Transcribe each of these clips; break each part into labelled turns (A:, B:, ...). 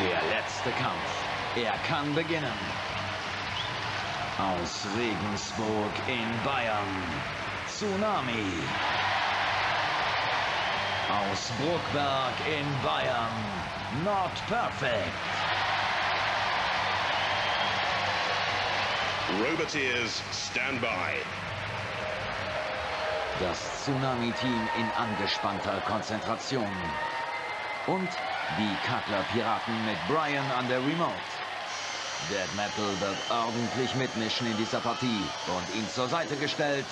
A: Der letzte Kampf. Er kann beginnen. Aus Regensburg in Bayern. Tsunami. Aus Bruckberg in Bayern. Not perfect.
B: Roboteers, stand by.
A: Das Tsunami-Team in angespannter Konzentration. Und die Cutler-Piraten mit Brian an der Remote. Dead Metal wird ordentlich mitmischen in dieser Partie und ihm zur Seite gestellt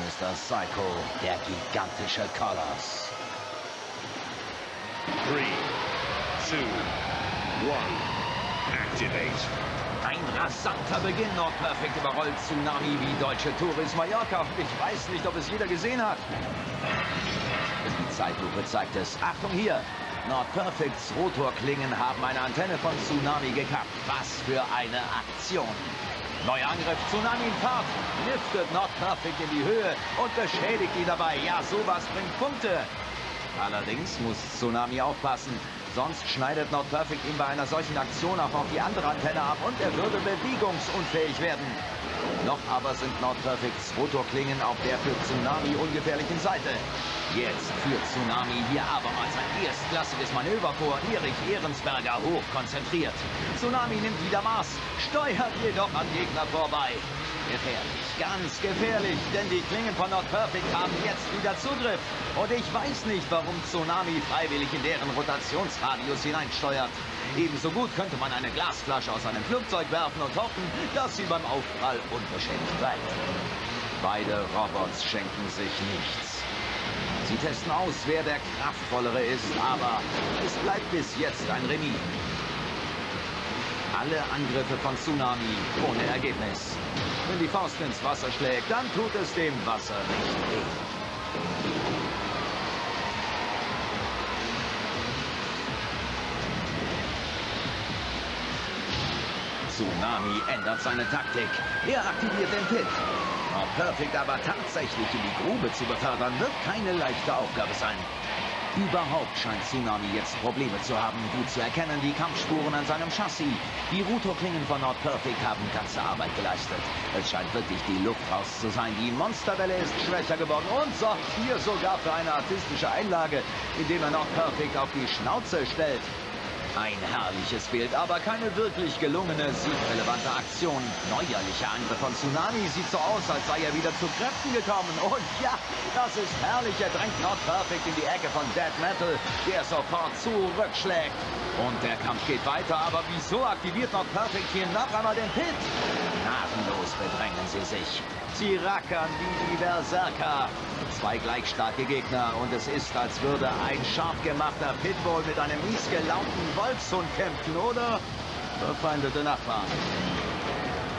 A: Mr. Psycho, der gigantische Colors.
B: Three, two, one, activate.
A: Ein rasanter Beginn, Not Perfect überrollt Tsunami wie deutsche Touris Mallorca. Ich weiß nicht, ob es jeder gesehen hat. Die Zeitlupe zeigt es. Achtung hier! Not Perfects Rotorklingen haben eine Antenne von Tsunami gekappt. Was für eine Aktion! Neuer Angriff, Tsunami in Fahrt, liftet Not Perfect in die Höhe und beschädigt ihn dabei. Ja, sowas bringt Punkte. Allerdings muss Tsunami aufpassen, sonst schneidet Not Perfect ihm bei einer solchen Aktion auch noch die andere Antenne ab und er würde bewegungsunfähig werden. Noch aber sind Not Perfects Rotorklingen auf der für Tsunami ungefährlichen Seite. Jetzt führt Tsunami hier abermals ein erstklassiges Manöver vor. Erich Ehrensberger hoch konzentriert. Tsunami nimmt wieder Maß, steuert jedoch am Gegner vorbei. Gefährlich, ganz gefährlich, denn die Klingen von Not Perfect haben jetzt wieder Zugriff. Und ich weiß nicht, warum Tsunami freiwillig in deren Rotationsradius hineinsteuert. Ebenso gut könnte man eine Glasflasche aus einem Flugzeug werfen und hoffen, dass sie beim Aufprall unbeschädigt bleibt. Beide Robots schenken sich nichts. Sie testen aus, wer der kraftvollere ist, aber es bleibt bis jetzt ein Remis. Alle Angriffe von Tsunami ohne Ergebnis. Wenn die Faust ins Wasser schlägt, dann tut es dem Wasser nicht weh. Tsunami ändert seine Taktik. Er aktiviert den Pit. Ob Perfect aber tatsächlich in die Grube zu befördern, wird keine leichte Aufgabe sein. Überhaupt scheint Tsunami jetzt Probleme zu haben, gut zu erkennen die Kampfspuren an seinem Chassis. Die Rotorklingen von Not Perfect haben ganze Arbeit geleistet. Es scheint wirklich die Luft raus zu sein. Die Monsterwelle ist schwächer geworden und sorgt hier sogar für eine artistische Einlage, indem er Not Perfect auf die Schnauze stellt. Ein herrliches Bild, aber keine wirklich gelungene, siegrelevante Aktion. Neuerlicher Angriff von Tsunami sieht so aus, als sei er wieder zu Kräften gekommen. Und ja, das ist herrlich. Er drängt Not Perfect in die Ecke von Dead Metal, der sofort zurückschlägt. Und der Kampf geht weiter, aber wieso aktiviert Not Perfect hier noch einmal den Pit? Gnadenlos bedrängen sie sich. Sie rackern wie die Berserker. Zwei gleich Gegner und es ist, als würde ein scharf gemachter Pitbull mit einem mies gelaunten Wolfshund kämpfen, oder? Verfeindete Nachbarn.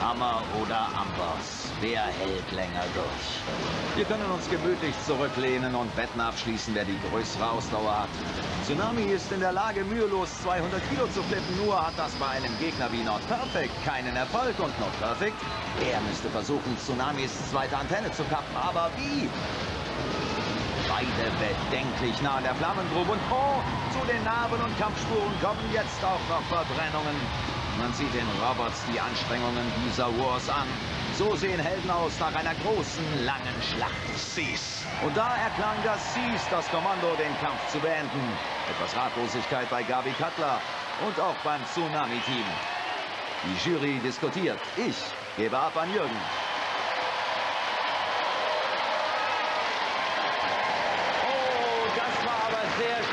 A: Hammer oder Amboss. Wer hält länger durch? Wir können uns gemütlich zurücklehnen und Wetten abschließen, wer die größere Ausdauer hat. Tsunami ist in der Lage, mühelos 200 Kilo zu flippen, nur hat das bei einem Gegner wie Not Perfect keinen Erfolg. Und Not Perfect, er müsste versuchen, Tsunamis zweite Antenne zu kappen. Aber wie? Beide bedenklich nah an der Flammengrube und oh, zu den Narben und Kampfspuren kommen jetzt auch noch Verbrennungen. Man sieht den Robots die Anstrengungen dieser Wars an. So sehen Helden aus nach einer großen, langen Schlacht. Cease. Und da erklang das Cease, das Kommando, den Kampf zu beenden. Etwas Ratlosigkeit bei Gabi Cutler und auch beim Tsunami-Team. Die Jury diskutiert. Ich gebe ab an Jürgen.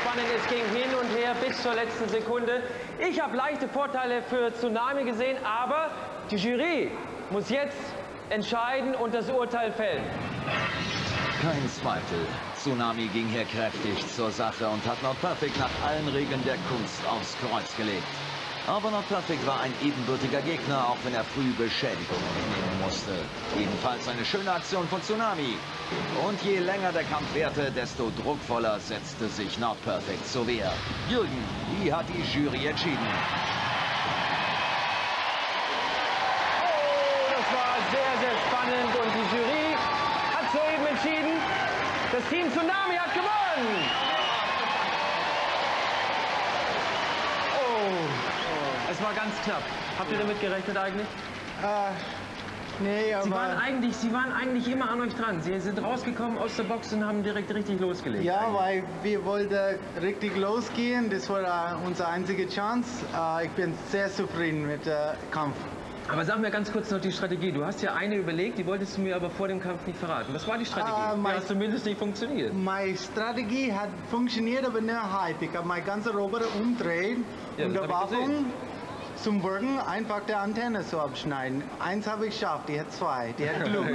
C: Spannend. Es ging hin und her bis zur letzten Sekunde. Ich habe leichte Vorteile für Tsunami gesehen, aber die Jury muss jetzt entscheiden und das Urteil fällen.
A: Kein Zweifel. Tsunami ging hier kräftig zur Sache und hat noch perfekt nach allen Regeln der Kunst aufs Kreuz gelegt. Aber Perfect war ein ebenbürtiger Gegner, auch wenn er früh Beschädigungen hinnehmen musste. Ebenfalls eine schöne Aktion von Tsunami. Und je länger der Kampf währte, desto druckvoller setzte sich Not Perfect zur Wehr. Jürgen, wie hat die Jury entschieden?
C: Oh, das war sehr, sehr spannend und die Jury hat soeben entschieden, das Team Tsunami hat gewonnen. War ganz knapp. Habt ihr damit gerechnet eigentlich?
D: Äh, nee, aber...
C: Sie waren, eigentlich, Sie waren eigentlich immer an euch dran. Sie sind rausgekommen aus der Box und haben direkt richtig losgelegt.
D: Ja, weil wir wollten richtig losgehen. Das war äh, unsere einzige Chance. Äh, ich bin sehr zufrieden mit dem Kampf.
C: Aber sag mir ganz kurz noch die Strategie. Du hast ja eine überlegt, die wolltest du mir aber vor dem Kampf nicht verraten. Was war die Strategie?
D: Ah,
C: die hat zumindest nicht funktioniert.
D: Meine Strategie hat funktioniert, aber nur halb. Ich habe meine ganze Roboter umdreht
C: Ja,
D: und der Waffen zum Wirken einfach der Antenne so abschneiden. Eins habe ich geschafft, die hat zwei, die hat Glück.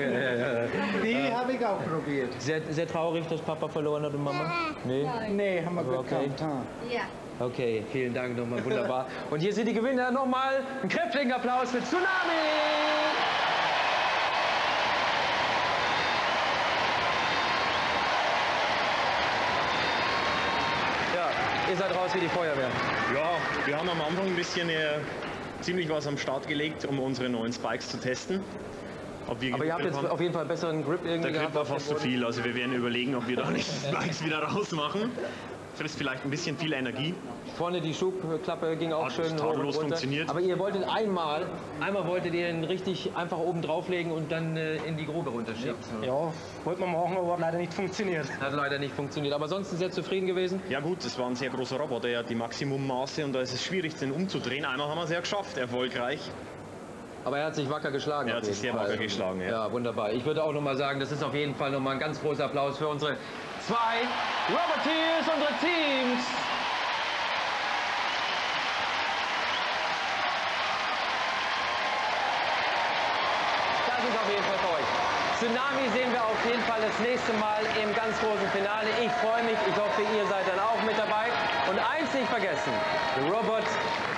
D: Die habe ich auch probiert.
C: Sehr, sehr traurig, dass Papa verloren hat und Mama? Nee?
D: Nee, haben wir gut
C: Okay.
E: Ja.
C: Okay, vielen Dank nochmal, wunderbar. Und hier sind die Gewinner nochmal. Einen kräftigen Applaus für Tsunami! Ja, ihr seid raus wie die Feuerwehr.
F: Ja, wir haben am Anfang ein bisschen äh, ziemlich was am Start gelegt, um unsere neuen Spikes zu testen. Ob wir
C: Aber ihr habt jetzt
F: bekommen.
C: auf jeden Fall besseren Grip irgendwie
F: Der Grip
C: gehabt.
F: war fast zu viel, also wir werden überlegen, ob wir da nicht Spikes wieder rausmachen. Frisst vielleicht ein bisschen viel Energie.
C: Vorne die Schubklappe ging auch
F: Hat
C: schön hoch und
F: tadellos funktioniert.
C: Aber ihr wolltet einmal, einmal wolltet ihr ihn richtig einfach oben drauflegen und dann äh, in die Grube runterschieben.
G: Ja, wollten wir machen, aber hat leider nicht funktioniert.
C: Hat leider nicht funktioniert. Aber sonst sehr zufrieden gewesen.
F: Ja gut, das war ein sehr großer Roboter, der hat die Maximummaße und da ist es schwierig, den umzudrehen. Einmal haben wir es ja geschafft, erfolgreich.
C: Aber er hat sich wacker geschlagen.
F: Er hat sich sehr
C: Fall.
F: wacker geschlagen, ja.
C: Ja, wunderbar. Ich würde auch noch mal sagen, das ist auf jeden Fall noch mal ein ganz großer Applaus für unsere zwei Roboteers, unsere Teams. Das ist auf jeden Fall für euch. Tsunami sehen wir auf jeden Fall das nächste Mal im ganz großen Finale. Ich freue mich. Ich hoffe, ihr seid dann auch mit dabei. Und eins nicht vergessen: robot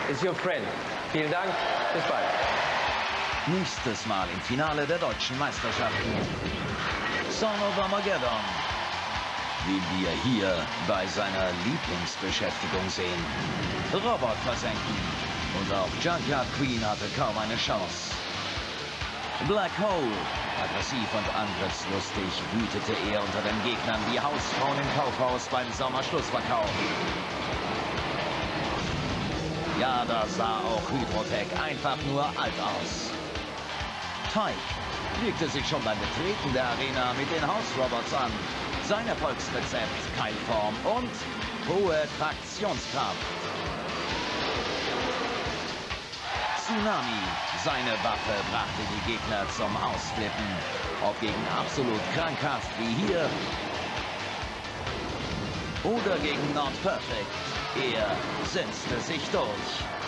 C: is your friend. Vielen Dank. Bis bald.
A: Nächstes Mal im Finale der deutschen Meisterschaften. Son of Armageddon. Wie wir hier bei seiner Lieblingsbeschäftigung sehen. Robot versenken. Und auch Junkyard Queen hatte kaum eine Chance. Black Hole. Aggressiv und angriffslustig wütete er unter den Gegnern wie Hausfrauen im Kaufhaus beim Sommerschlussverkauf. Ja, da sah auch Hydrotech einfach nur alt aus. Tyke legte sich schon beim Betreten der Arena mit den Hausrobots an. Sein Erfolgsrezept, Keilform und hohe Traktionskraft. Tsunami, seine Waffe brachte die Gegner zum Ausflippen. Ob gegen absolut krankhaft wie hier oder gegen Not Perfect. Er setzte sich durch.